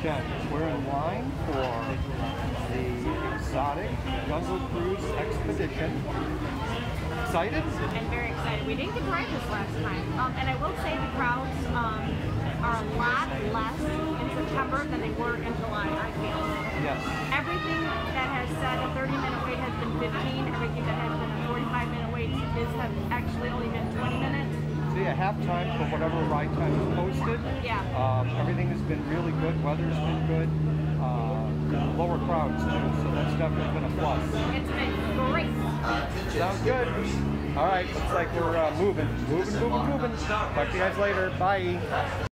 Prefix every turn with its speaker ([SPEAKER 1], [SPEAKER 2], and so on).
[SPEAKER 1] We're in line for the exotic Jungle Cruise Expedition. Excited?
[SPEAKER 2] I'm very excited. We didn't get to ride this last time. Um, and I will say the crowds um, are a lot less in September than they were in July, I feel.
[SPEAKER 1] Yes.
[SPEAKER 2] Everything that has said a 30 minute wait has been 15. Everything that has been a 45 minute wait is have actually only been 20 minutes.
[SPEAKER 1] See, a half time for whatever ride time is posted. Um, everything has been really good. Weather's been good. Uh, lower crowds too, so that's definitely been a plus.
[SPEAKER 2] It's been great.
[SPEAKER 1] Sounds good. All right, looks like we're uh, moving, moving, moving, moving. Talk to you guys later. Bye.